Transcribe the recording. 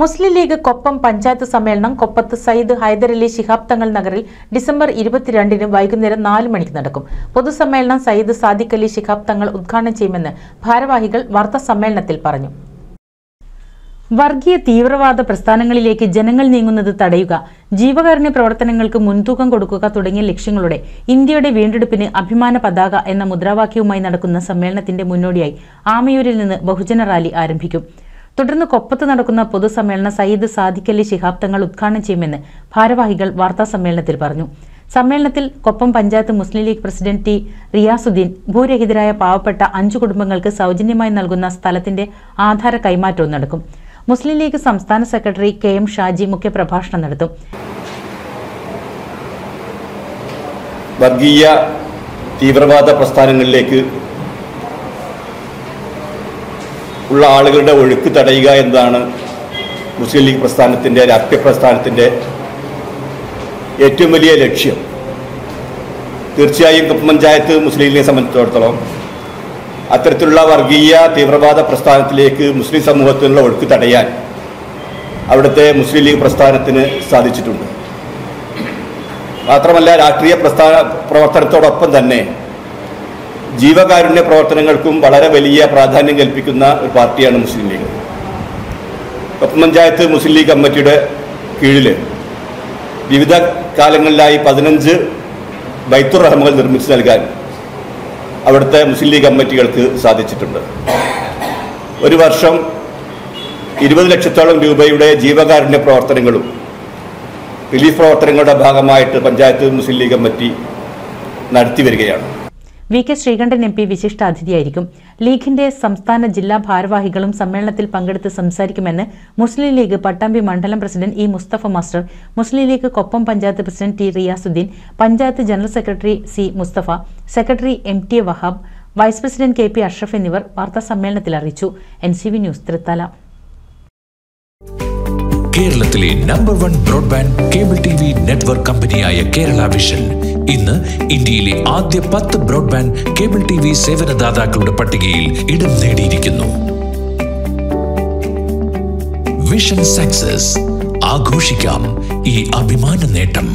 മുസ്ലിം ലീഗ് കൊപ്പം പഞ്ചായത്ത് സമ്മേളനം കൊപ്പത്ത് സയ്യിദ് ഹൈദരലി ശിഹാബ് തങ്ങൾ നഗറിൽ ഡിസംബർ ഇരുപത്തിരണ്ടിന് വൈകുന്നേരം നാല് മണിക്ക് നടക്കും. പൊതുസമ്മേളനം സയ്യിദ് സാദിഖ് അലി ശിഹാബ് തങ്ങൾ ഉദ്ഘാടനം ചെയ്യുമെന്ന് ഭാരവാഹികൾ വാർത്താ സമ്മേളനത്തിൽ പറഞ്ഞു. വർഗീയ തീവ്രവാദ പ്രസ്ഥാനങ്ങളിലേക്ക് ജനങ്ങൾ നീങ്ങുന്നത് തടയുക ജീവകാരുണ്യ പ്രവർത്തനങ്ങൾക്ക് മുൻതൂക്കം കൊടുക്കുക തുടങ്ങിയ ലക്ഷ്യങ്ങളോടെ ഇന്ത്യയുടെ വീണ്ടെടുപ്പിന് അഭിമാന പതാക എന്ന മുദ്രാവാക്യവുമായി നടക്കുന്ന സമ്മേളനത്തിന്റെ മുന്നോടിയായി ആമയൂരിൽ നിന്ന് ബഹുജന റാലി ആരംഭിക്കും. തുടർന്ന് കൊപ്പത്ത് നടക്കുന്ന പൊതുസമ്മേളനം സയ്യിദ് സാദിഖലി ശിഹാബ് തങ്ങൾ ഉദ്ഘാടനം ചെയ്യുമെന്ന് ഭാരവാഹികൾ വാർത്താ സമ്മേളനത്തിൽ പറഞ്ഞു. സമ്മേളനത്തിൽ കൊപ്പം പഞ്ചായത്ത് മുസ്ലിം ലീഗ് പ്രസിഡന്റ് ടി റിയാസുദ്ദീൻ ഭൂരഹിതരായ പാവപ്പെട്ട അഞ്ചു കുടുംബങ്ങൾക്ക് സൗജന്യമായി നൽകുന്ന സ്ഥലത്തിന്റെ ആധാര കൈമാറ്റവും നടക്കും. മുസ്ലിം ലീഗ് സംസ്ഥാന സെക്രട്ടറി കെ എം ഷാജി മുഖ്യപ്രഭാഷണം നടത്തും. വർഗീയ തീവ്രവാദ പ്രസ്ഥാനങ്ങളിലേക്ക് ഉള്ള ആളുകളുടെ ഒഴുക്ക് തടയുക എന്നതാണ് മുസ്ലിം ലീഗ് പ്രസ്ഥാനത്തിന്റെ രാഷ്ട്രീയ പ്രസ്ഥാനത്തിന്റെ ഏറ്റവും വലിയ ലക്ഷ്യം. തീർച്ചയായും കപ്പ് പഞ്ചായത്ത് മുസ്ലിം ലീഗിനെ സംബന്ധിച്ചിടത്തോളം അത്തരത്തിലുള്ള വർഗീയ തീവ്രവാദ പ്രസ്ഥാനത്തിലേക്ക് മുസ്ലിം സമൂഹത്തിനുള്ള ഒഴുക്ക് തടയാൻ അവിടുത്തെ മുസ്ലിം ലീഗ് പ്രസ്ഥാനത്തിന് സാധിച്ചിട്ടുണ്ട്. മാത്രമല്ല രാഷ്ട്രീയ പ്രസ്ഥാന പ്രവർത്തനത്തോടൊപ്പം തന്നെ ജീവകാരുണ്യ പ്രവർത്തനങ്ങൾക്കും വളരെ വലിയ പ്രാധാന്യം കൽപ്പിക്കുന്ന ഒരു പാർട്ടിയാണ് മുസ്ലിം ലീഗ്. കപ്പ് പഞ്ചായത്ത് മുസ്ലിം ലീഗ് കമ്മിറ്റിയുടെ കീഴിൽ വിവിധ കാലങ്ങളിലായി പതിനഞ്ച് ബൈത്തുർ റഹ്മകൾ നിർമ്മിച്ചു നൽകാൻ അവിടുത്തെ മുസ്ലിം ലീഗ് കമ്മിറ്റികൾക്ക് സാധിച്ചിട്ടുണ്ട്. ഒരു വർഷം ഇരുപത് ലക്ഷത്തോളം രൂപയുടെ ജീവകാരുണ്യ പ്രവർത്തനങ്ങളും റിലീഫ് പ്രവർത്തനങ്ങളുടെ ഭാഗമായിട്ട് പഞ്ചായത്ത് മുസ്ലിം ലീഗ് കമ്മിറ്റി നടത്തി വരികയാണ്. V K Sreekandan M P വിശിഷ്ടാതിഥിയായിരിക്കും. ലീഗിന്റെ സംസ്ഥാന ജില്ലാ ഭാരവാഹികളും സമ്മേളനത്തിൽ പങ്കെടുത്ത് സംസാരിക്കുമെന്ന് മുസ്ലിം ലീഗ് പട്ടാമ്പി മണ്ഡലം president E Mustafa master Muslim League Koppam panchayat president T Riyasudheen panchayat general secretary C Mustafa secretary M T Wahab vice president K P Ashraf എന്നിവർ വാർത്താ സമ്മേളനത്തിൽ അറിയിച്ചു. N C V news Thrithala. കേരളത്തിലെ number one broadband cable T V network കമ്പനിയായ Kerala vision ഇന്ന് ഇന്ത്യയിലെ ആദ്യ പത്ത് ബ്രോഡ്ബാൻഡ് കേബിൾ ടി വി സേവനദാതാക്കളുടെ പട്ടികയിൽ ഇടം നേടിയിരിക്കുന്നു. വിഷൻ സക്സസ് ആഘോഷിക്കാം ഈ അഭിമാന നേട്ടം.